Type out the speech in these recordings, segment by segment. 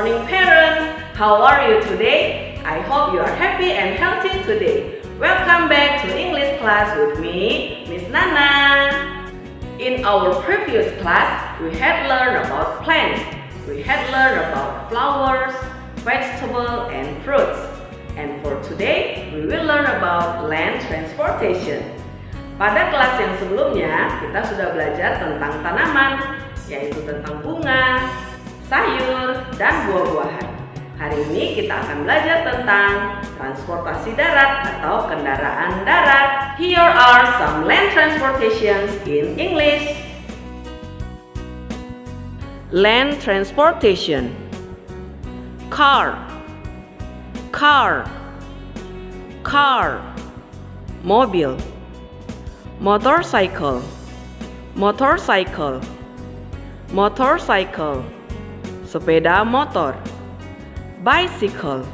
How are you today? I hope you are happy and healthy today. Welcome back to English class with me, Miss Nana. In our previous class, we had learned about plants. We had learned about flowers, vegetables, and fruits. And for today, we will learn about land transportation. Pada kelas yang sebelumnya, kita sudah belajar tentang tanaman, yaitu tentang bunga, sayur, dan buah-buahan. Hari ini kita akan belajar tentang transportasi darat atau kendaraan darat. Here are some land transportations in English. Land transportation. Car. Car. Car. Mobil. Motorcycle. Motorcycle. Motorcycle Sepeda motor bicycle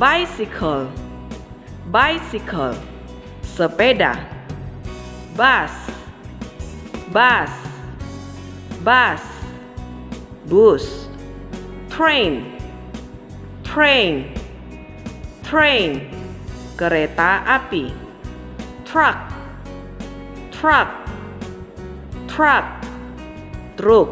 bicycle bicycle sepeda bus bus bus bus train train train kereta api truck truck truck truk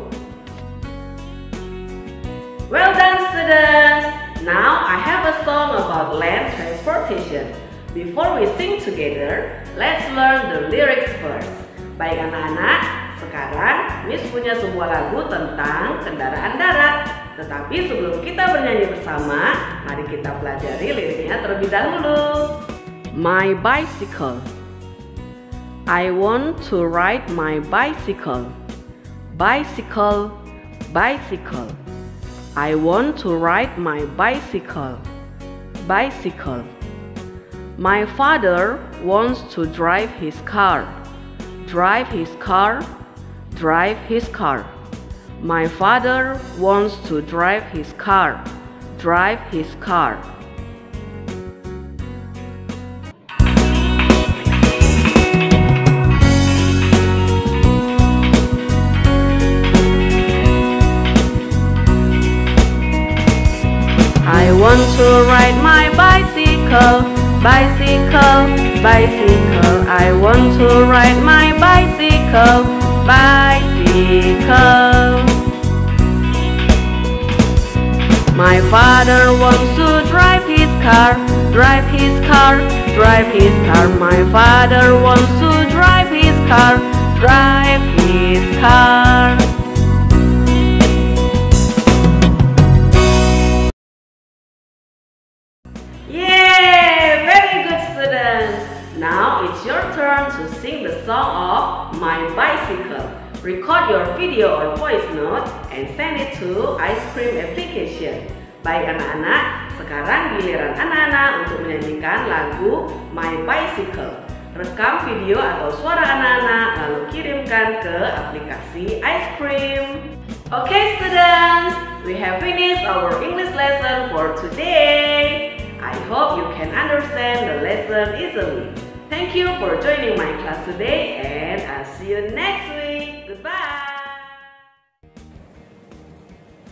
Well done students! Now I have a song about land transportation. Before we sing together, let's learn the lyrics first. Baik anak-anak, sekarang Miss punya sebuah lagu tentang kendaraan darat. Tetapi sebelum kita bernyanyi bersama, mari kita pelajari liriknya terlebih dahulu. My bicycle I want to ride my bicycle Bicycle, bicycle I want to ride my bicycle. Bicycle. My father wants to drive his car. Drive his car. Drive his car. My father wants to drive his car. Drive his car. To ride my bicycle, bicycle, bicycle. I want to ride my bicycle, bicycle. My father wants to drive his car, drive his car, drive his car. My father wants to drive his car, drive his car. Song of My Bicycle. Record your video or voice note and send it to Ice Cream Application. Baik anak-anak, sekarang giliran anak-anak untuk menyanyikan lagu My Bicycle. Rekam video atau suara anak-anak lalu kirimkan ke aplikasi Ice Cream. Okay students, we have finished our English lesson for today. I hope you can understand the lesson easily. Thank you for joining my class today and I'll see you next week. Goodbye.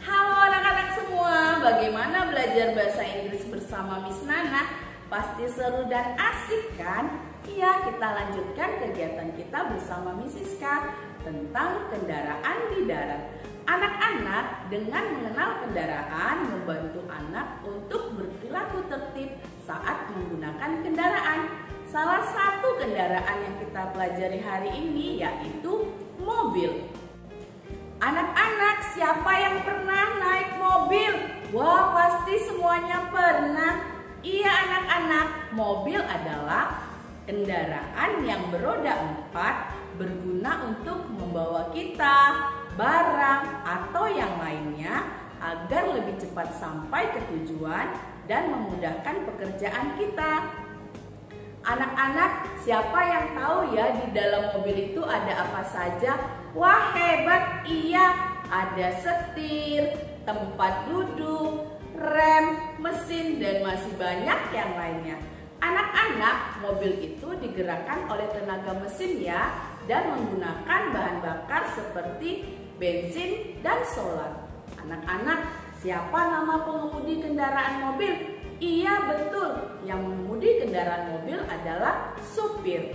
Halo anak-anak semua, bagaimana belajar bahasa Inggris bersama Miss Nana? Pasti seru dan asik kan? Iya, kita lanjutkan kegiatan kita bersama Miss Siska tentang kendaraan di darat. Anak-anak dengan mengenal kendaraan membantu anak untuk berperilaku tertib saat menggunakan kendaraan. Salah satu kendaraan yang kita pelajari hari ini yaitu mobil. Anak-anak, siapa yang pernah naik mobil? Wah, pasti semuanya pernah. Iya anak-anak, mobil adalah kendaraan yang beroda empat berguna untuk membawa kita, barang, atau yang lainnya agar lebih cepat sampai ke tujuan dan memudahkan pekerjaan kita. Anak-anak, siapa yang tahu ya di dalam mobil itu ada apa saja? Wah hebat, iya ada setir, tempat duduk, rem, mesin, dan masih banyak yang lainnya. Anak-anak, mobil itu digerakkan oleh tenaga mesin ya dan menggunakan bahan bakar seperti bensin dan solar. Anak-anak, siapa nama pengemudi kendaraan mobil? Iya betul, yang mengemudi kendaraan mobil adalah supir.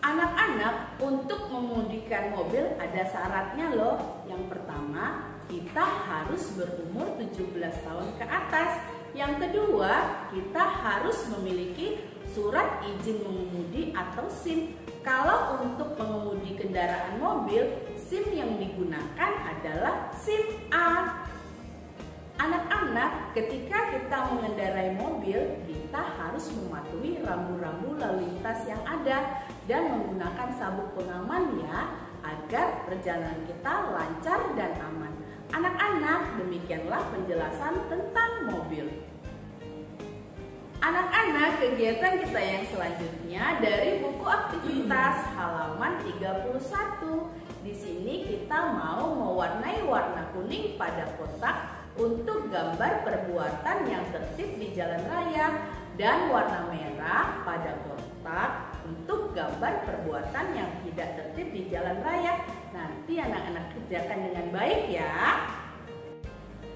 Anak-anak untuk mengemudikan mobil ada syaratnya loh. Yang pertama, kita harus berumur 17 tahun ke atas. Yang kedua, kita harus memiliki surat izin mengemudi atau SIM. Kalau untuk mengemudi kendaraan mobil, SIM yang digunakan adalah SIM A. Anak-anak, ketika kita mengendarai mobil, kita harus mematuhi rambu-rambu lalu lintas yang ada dan menggunakan sabuk pengaman ya, agar perjalanan kita lancar dan aman. Anak-anak, demikianlah penjelasan tentang mobil. Anak-anak, kegiatan kita yang selanjutnya dari buku aktivitas halaman 31. Di sini kita mau mewarnai warna kuning pada kotak untuk gambar perbuatan yang tertib di jalan raya dan warna merah pada kotak untuk gambar perbuatan yang tidak tertib di jalan raya. Nanti anak-anak kerjakan dengan baik ya.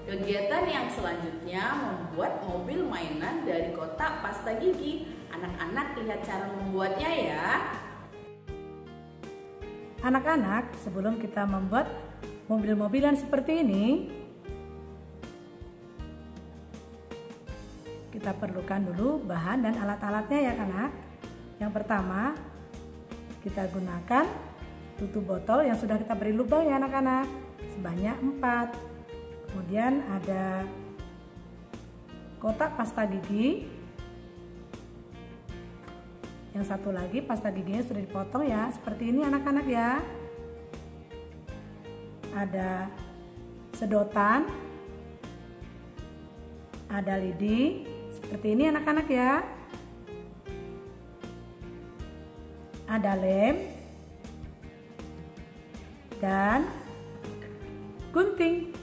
Kegiatan yang selanjutnya membuat mobil mainan dari kotak pasta gigi. Anak-anak lihat cara membuatnya ya. Anak-anak, sebelum kita membuat mobil-mobilan seperti ini, kita perlukan dulu bahan dan alat-alatnya ya anak. Yang pertama, kita gunakan tutup botol yang sudah kita beri lubang ya anak-anak sebanyak 4. Kemudian ada kotak pasta gigi. Yang satu lagi pasta giginya sudah dipotong ya, seperti ini anak-anak ya. Ada sedotan, ada lidi, seperti ini anak-anak ya. Ada lem dan gunting.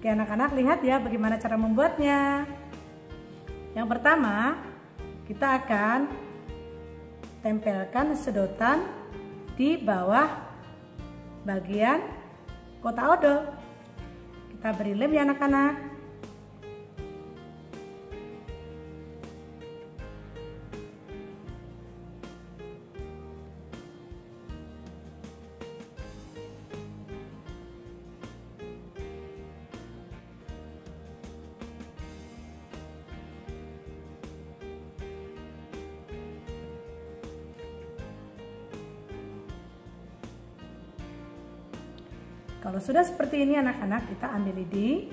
Oke anak-anak lihat ya bagaimana cara membuatnya. Yang pertama kita akan tempelkan sedotan di bawah bagian kotak odol. Kita beri lem ya anak-anak. Kalau sudah seperti ini anak-anak kita ambil lidi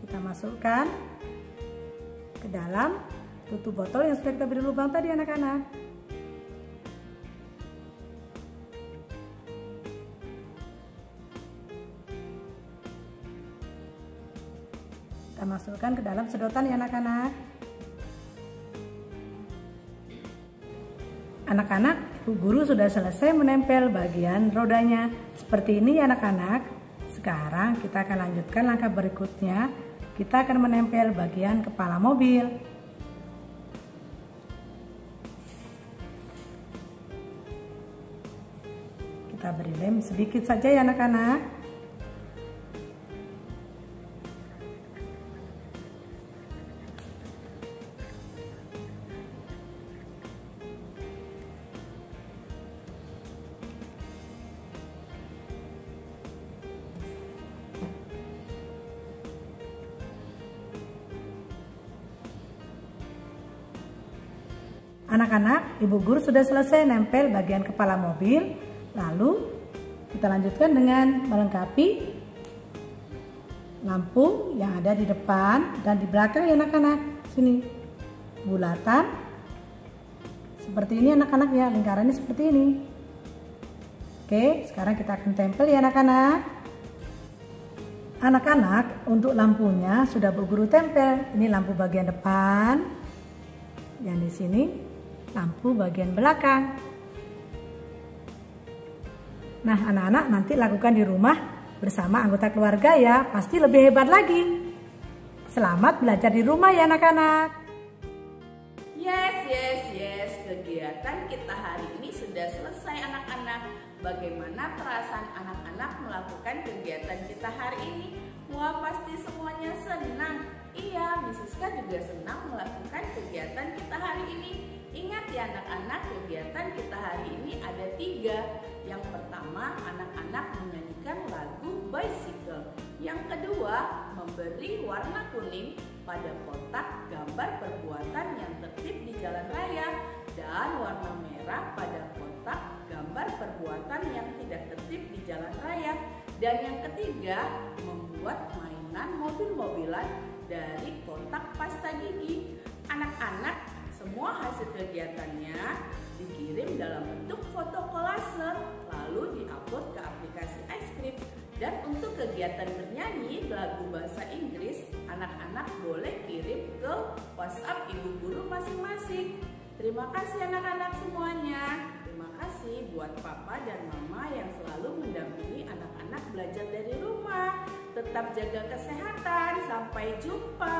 kita masukkan ke dalam tutup botol yang sudah kita beri lubang tadi anak-anak. Kita masukkan ke dalam sedotan ya anak-anak. Anak-anak, Guru sudah selesai menempel bagian rodanya. Seperti ini ya anak-anak. Sekarang kita akan lanjutkan langkah berikutnya. Kita akan menempel bagian kepala mobil. Kita beri lem sedikit saja ya anak-anak. Anak-anak, Ibu Guru sudah selesai nempel bagian kepala mobil. Lalu kita lanjutkan dengan melengkapi lampu yang ada di depan dan di belakang ya anak-anak. Sini. Bulatan. Seperti ini anak-anak ya, lingkarannya seperti ini. Oke, sekarang kita akan tempel ya anak-anak. Anak-anak, untuk lampunya sudah Bu Guru tempel. Ini lampu bagian depan. Yang di sini lampu bagian belakang. Nah, anak-anak nanti lakukan di rumah bersama anggota keluarga ya, pasti lebih hebat lagi. Selamat belajar di rumah ya anak-anak. Yes, yes, yes. Kegiatan kita hari ini sudah selesai anak-anak. bagaimana perasaan anak-anak melakukan kegiatan kita hari ini? Wah, pasti semuanya senang. Iya, Misiska juga senang melakukan kegiatan. Anak-anak, kegiatan kita hari ini ada tiga. Yang pertama, anak-anak menyanyikan lagu Bicycle. Yang kedua, memberi warna kuning pada kotak gambar perbuatan yang tertib di jalan raya dan warna merah pada kotak gambar perbuatan yang tidak tertib di jalan raya. Dan yang ketiga, membuat mainan mobil-mobilan dari kotak pasta gigi. Anak-anak semua hasil kegiatannya dikirim dalam bentuk foto kolase lalu diupload ke aplikasi iScript. Dan untuk kegiatan bernyanyi lagu bahasa Inggris, anak-anak boleh kirim ke WhatsApp ibu guru masing-masing. Terima kasih anak-anak semuanya. Terima kasih buat papa dan mama yang selalu mendampingi anak-anak belajar dari rumah. Tetap jaga kesehatan. Sampai jumpa.